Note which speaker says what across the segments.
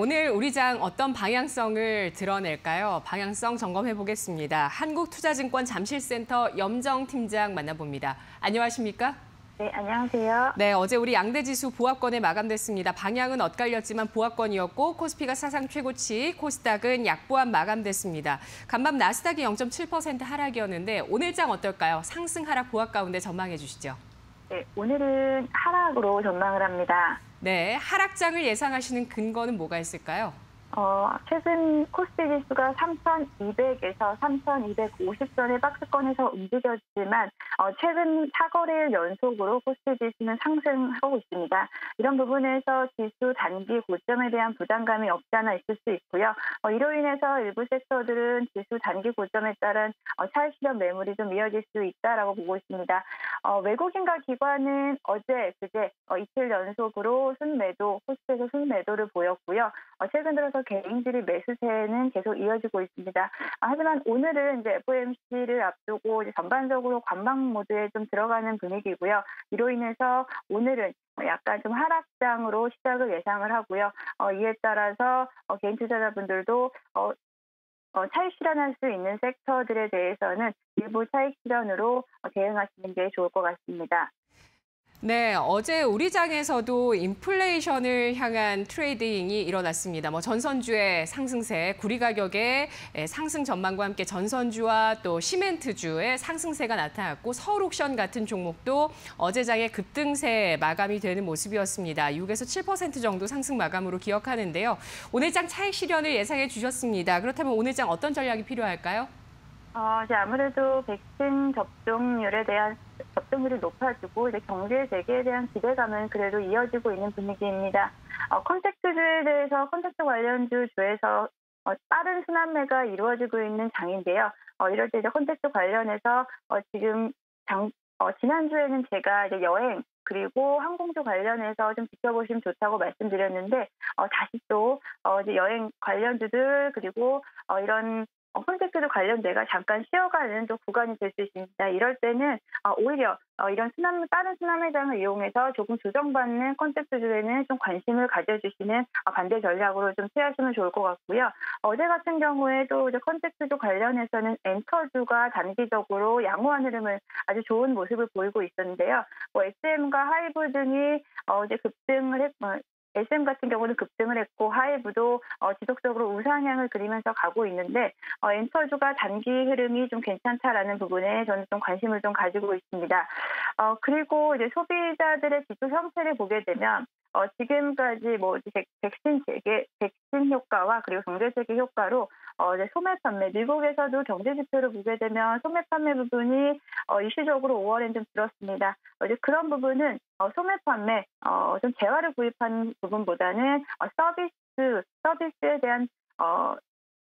Speaker 1: 오늘 우리 장 어떤 방향성을 드러낼까요? 방향성 점검해 보겠습니다. 한국투자증권 잠실센터 염정 팀장 만나봅니다. 안녕하십니까?
Speaker 2: 네, 안녕하세요.
Speaker 1: 네, 어제 우리 양대 지수 보합권에 마감됐습니다. 방향은 엇갈렸지만 보합권이었고 코스피가 사상 최고치, 코스닥은 약보합 마감됐습니다. 간밤 나스닥이 0.7% 하락이었는데 오늘 장 어떨까요? 상승 하락 보합 가운데 전망해 주시죠.
Speaker 2: 네, 오늘은 하락으로 전망을 합니다.
Speaker 1: 네, 하락장을 예상하시는 근거는 뭐가 있을까요?
Speaker 2: 어, 최근 코스피 지수가 3,200에서 3,250선의 박스권에서 움직였지만 어, 최근 4거래일 연속으로 코스피 지수는 상승하고 있습니다. 이런 부분에서 지수 단기 고점에 대한 부담감이 없지 않아 있을 수 있고요. 어, 이로 인해서 일부 섹터들은 지수 단기 고점에 따른 어, 차익 실현 매물이 좀 이어질 수 있다라고 보고 있습니다. 어, 외국인과 기관은 어제, 그제 어, 이틀 연속으로 순매도, 코스피에서 순매도를 보였고요. 어, 최근 들어서 개인들이 매수세는 계속 이어지고 있습니다. 아, 하지만 오늘은 이제 FOMC를 앞두고 이제 전반적으로 관망 모드에 좀 들어가는 분위기고요. 이로 인해서 오늘은 약간 좀 하락장으로 시작을 예상을 하고요. 어, 이에 따라서 어, 개인 투자자분들도 어, 어, 차익 실현할 수 있는 섹터들에 대해서는 일부 차익 실현으로 어, 대응하시는 게 좋을 것 같습니다.
Speaker 1: 네, 어제 우리 장에서도 인플레이션을 향한 trading이 일어났습니다. 뭐 전선주의 상승세, 구리 가격의 상승 전망과 함께 전선주와 또 시멘트주의 상승세가 나타났고 서울옥션 같은 종목도 어제 장의 급등세 마감이 되는 모습이었습니다. 6에서 7% 정도 상승 마감으로 기억하는데요. 오늘 장 차익 실현을 예상해 주셨습니다. 그렇다면 오늘 장 어떤 전략이 필요할까요?
Speaker 2: 어, 이제 아무래도 백신 접종률에 대한 접종률이 높아지고 이제 경제 재개에 대한 기대감은 그래도 이어지고 있는 분위기입니다. 어, contact주에 대해서 contact 관련주 주에서 어, 빠른 순환매가 이루어지고 있는 장인데요. 어, 이럴 때 이제 contact 관련해서 어, 지금 장, 어, 지난주에는 제가 이제 여행 그리고 항공주 관련해서 좀 지켜보시면 좋다고 말씀드렸는데 어, 다시 또 어, 이제 여행 관련주들 그리고 어, 이런 어, 콘택트도 관련돼가 잠깐 쉬어가는 또 구간이 될 수 있습니다. 이럴 때는 어, 오히려 어, 이런 순환 다른 순환매장을 이용해서 조금 조정받는 콘택트주에는 좀 관심을 가져주시는 반대 전략으로 좀 취하시면 좋을 것 같고요. 어제 같은 경우에도 이제 콘택트주 관련해서는 엔터주가 단기적으로 양호한 흐름을 아주 좋은 모습을 보이고 있었는데요. 뭐 SM과 하이브 등이 어, 이제 급등을 했, SM 같은 경우는 급등을 했고 하이브도 어, 지속적으로 우상향을 그리면서 가고 있는데 어, 엔터주가 단기 흐름이 좀 괜찮다라는 부분에 저는 좀 관심을 좀 가지고 있습니다. 어, 그리고 이제 소비자들의 지수 형태를 보게 되면 어, 지금까지 뭐 백, 백신 재개, 백신 효과와 그리고 경제 재개 효과로 어, 이제 소매 판매, 미국에서도 경제 지표를 보게 되면 소매 판매 부분이 어, 일시적으로 5월엔 좀 줄었습니다. 어, 이제 그런 부분은 어, 소매 판매, 어, 좀 재화를 구입한 부분보다는 어, 서비스, 서비스에 대한 어,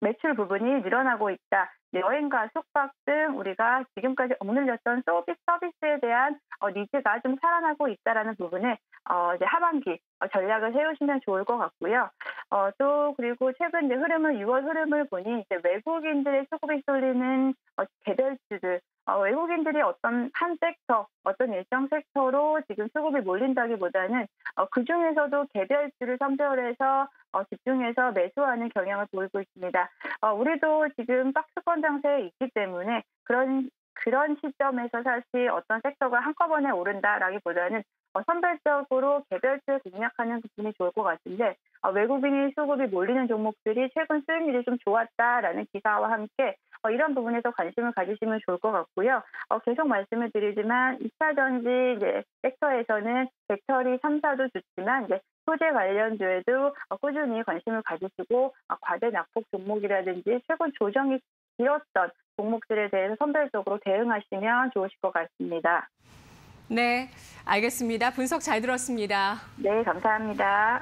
Speaker 2: 매출 부분이 늘어나고 있다. 여행과 숙박 등 우리가 지금까지 억눌렸던 서비스 서비스에 대한 어, 니즈가 좀 살아나고 있다라는 부분에 어, 이제 하반기 어, 전략을 세우시면 좋을 것 같고요. 어, 또 그리고 최근 이제 흐름을 6월 흐름을 보니 이제 외국인들의 수급이 쏠리는 어, 개별주들 어, 외국인들이 어떤 한 섹터, 어떤 일정 섹터로 지금 수급이 몰린다기보다는 어, 그 중에서도 개별주를 선별해서 어, 집중해서 매수하는 경향을 보이고 있습니다. 어, 우리도 지금 박스권 장세에 있기 때문에 그런 그런 시점에서 사실 어떤 섹터가 한꺼번에 오른다라기보다는 어, 선별적으로 개별주에 공략하는 부분이 좋을 것 같은데 어, 외국인이 수급이 몰리는 종목들이 최근 수익률이 좀 좋았다라는 기사와 함께 어, 이런 부분에서 관심을 가지시면 좋을 것 같고요. 어, 계속 말씀을 드리지만 2차 전지 이제 섹터에서는 벡터리 3사도 좋지만 이제 소재 관련주에도 어, 꾸준히 관심을 가지시고 어, 과대 낙폭 종목이라든지 최근 조정이 길었던 종목들에 대해서 선별적으로 대응하시면 좋으실 것 같습니다.
Speaker 1: 네, 알겠습니다. 분석 잘 들었습니다.
Speaker 2: 네, 감사합니다.